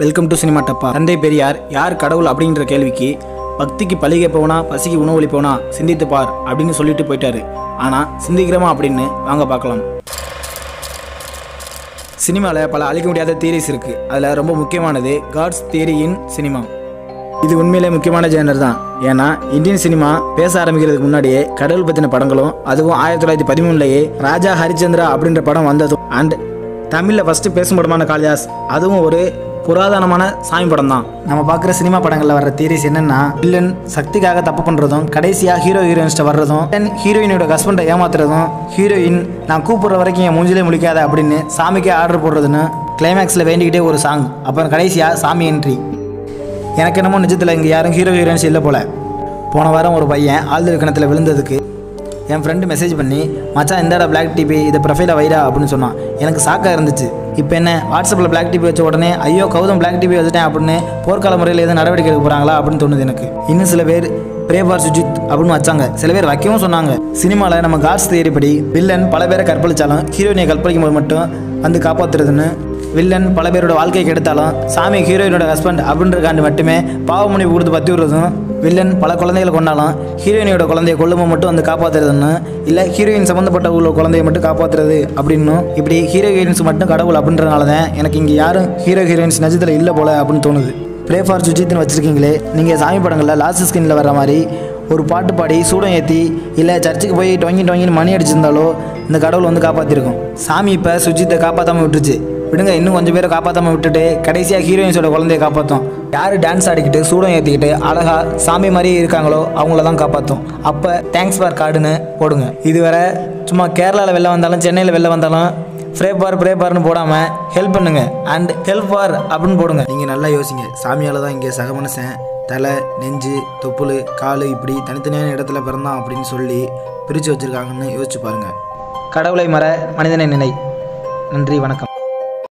Welcome to cinema டப்பா தந்தை பெரியார் யார்? கடவுள் அப்படின்ற கேள்விக்கு பக்திக்கு பழி கேட்பவனா பசிக்கு உணவளிப்பவனா சிந்தித்து பார் அப்படின்னு சொல்லிட்டு போயிட்டாரு. ஆனால் சிந்திக்கிறோமா அப்படின்னு வாங்க பார்க்கலாம். சினிமாவில் பல அழிக்க முடியாத தியரிஸ் இருக்குது அதில் ரொம்ப முக்கியமானது காட்ஸ் தியரி இன் சினிமா இது உண்மையிலே முக்கியமான ஜேனர் தான். ஏன்னா இந்தியன் சினிமா பேச ஆரம்பிக்கிறதுக்கு முன்னாடியே கடவுள் பற்றின படங்களும் அதுவும் ஆயிரத்தி தொள்ளாயிரத்தி பதிமூணுலேயே ராஜா ஹரிச்சந்திரா அப்படின்ற படம் வந்ததும் அண்ட் தமிழில் ஃபஸ்ட்டு பேசும் படமான காளிதாஸ் அதுவும் ஒரு புராதனமான சாமி படம் தான் நம்ம பார்க்குற சினிமா படங்களில் வர்ற தியரிஸ் என்னென்னா வில்லன் சக்திக்காக தப்பு பண்ணுறதும் கடைசியாக ஹீரோ ஹீரோயின்ஸ்ட்டை வர்றதும் தென் ஹீரோயினோட ஹஸ்பண்டை ஏமாத்துறதும் ஹீரோயின் நான் கூப்பிட்ற வரைக்கும் என் மூஞ்சிலே முழிக்காத அப்படின்னு சாமிக்கே ஆர்டர் போடுறதுன்னு கிளைமேக்ஸில் வேண்டிக்கிட்டே ஒரு சாங் அப்புறம் கடைசியாக சாமி என்ட்ரி எனக்கு என்னமோ நிஜத்தில் இங்கே யாரும் ஹீரோ ஹீரோயின்ஸ் இல்லை போல. போன வாரம் ஒரு பையன் ஆழ்துறை கிணத்துல விழுந்ததுக்கு என் ஃப்ரெண்டு மெசேஜ் பண்ணி மச்சான் இந்தாடா பிளாக் டிபி இதை ப்ரொஃபைலை வைடா அப்படின்னு சொன்னான். எனக்கு சாக்காக இருந்துச்சு. இப்போ என்ன வாட்ஸ்அப்பில் பிளாக் டிபி வச்ச உடனே ஐயோ கௌதம் பிளாக் டிபி வச்சுட்டேன் அப்படின்னு போர்க்கால முறையில் எதுவும் நடவடிக்கை எடுக்க போகிறாங்களா அப்படின்னு தோணுது எனக்கு. இன்னும் சில பேர் பிரேபார் சுஜித் அப்படின்னு வச்சாங்க. சில பேர் வைக்கவும் சொன்னாங்க. சினிமாவில் நம்ம காட்ஸ் தேரி படி வில்லன் பல பேரை கற்பழிச்சாலும் ஹீரோயினை கற்பழிக்கும் போது மட்டும் வந்து காப்பாற்றுறதுன்னு வில்லன் பல பேரோட வாழ்க்கையை கெடுத்தாலும் சாமி ஹீரோயினோட ஹஸ்பண்ட் அப்படின்றக்காண்டு மட்டுமே பாவமணி கொடுத்து பற்றி விடுறதும் வில்லன் பல குழந்தைகளை கொண்டாலும் ஹீரோயினோட குழந்தைய கொல்லும்போது மட்டும் வந்து காப்பாற்றுறதுன்னு இல்லை ஹீரோயின் சம்மந்தப்பட்ட உள்ள குழந்தைய மட்டும் காப்பாற்றுறது அப்படின்னும் இப்படி ஹீரோ ஹீரோயின்ஸ் மட்டும் கடவுள் அப்படின்றனால தான் எனக்கு இங்கே யாரும் ஹீரோ ஹீரோயின்ஸ் நஜத்தில் இல்லை போல அப்படின்னு தோணுது. ப்ளே ஃபார் சுஜித்னு வச்சுருக்கீங்களே நீங்கள் சாமி படங்களில் லாஸ்ட் ஸ்கிரீனில் வர மாதிரி ஒரு பாட்டு பாடி சூடம் ஏற்றி இல்லை சர்ச்சுக்கு போய் டொங்கி டொங்கின்னு மணி அடிச்சிருந்தாலோ இந்த கடவுள் வந்து காப்பாற்றிருக்கும் சாமி இப்போ சுஜித்தை காப்பாற்றாமல் விட்டுருச்சு. விடுங்க இன்னும் கொஞ்சம் பேரை காப்பாற்றாமல் விட்டுட்டு கடைசியாக ஹீரோயின்ஸோட குழந்தைய காப்பாற்றும் யார் டான்ஸ் ஆடிக்கிட்டு சூடம் ஏற்றிக்கிட்டு அழகா சாமி மாதிரியே இருக்காங்களோ அவங்கள தான் காப்பாற்றும் அப்போ தேங்க்ஸ் ஃபார் கார்டுன்னு போடுங்க. இதுவரை சும்மா கேரளாவில் வெளில வந்தாலும் சென்னையில் வெளில வந்தாலும் ஃப்ரே பார் ப்ரே பார்னு போடாமல் ஹெல்ப் பண்ணுங்க. அண்ட் ஹெல்ப் பார் அப்படின்னு போடுங்க. நீங்கள் நல்லா யோசிங்க. சாமியால் தான் இங்கே சக மனுஷன். தலை நெஞ்சு தொப்புள் கால் இப்படி தனித்தனியான இடத்துல பிறந்தான் அப்படின்னு சொல்லி பிரித்து வச்சுருக்காங்கன்னு யோசிச்சு பாருங்கள் கடவுளை மற மனிதனை நினை. நன்றி வணக்கம்.